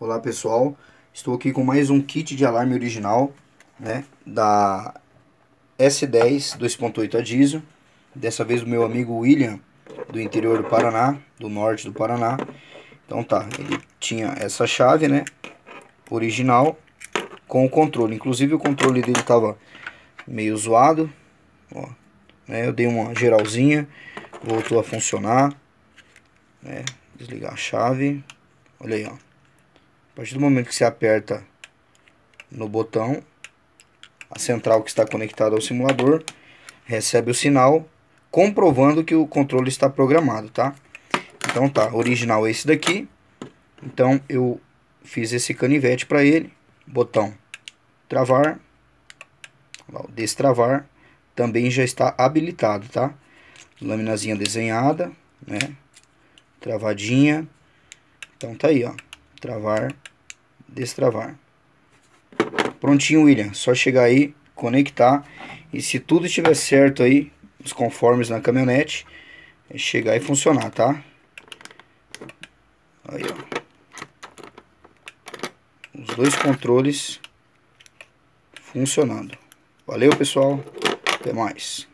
Olá pessoal, estou aqui com mais um kit de alarme original né, da S10 2.8 a diesel Dessa vez do meu amigo William, do interior do Paraná, do norte do Paraná. Então tá, ele tinha essa chave né, original com o controle. Inclusive o controle dele estava meio zoado ó, né, Eu dei uma geralzinha, voltou a funcionar né, Desligar a chave. Olha aí, ó. Partir do momento que você aperta no botão, a central que está conectada ao simulador recebe o sinal comprovando que o controle está programado, tá? Então tá, original é esse daqui. Então eu fiz esse canivete para ele, botão travar, destravar, também já está habilitado, tá? Laminazinha desenhada, né? Travadinha. Então tá aí, ó. Travar, destravar. Prontinho, William. Só chegar aí, conectar. E se tudo estiver certo aí, os conformes na caminhonete, é chegar e funcionar, tá? Aí, ó. Os dois controles funcionando. Valeu, pessoal. Até mais.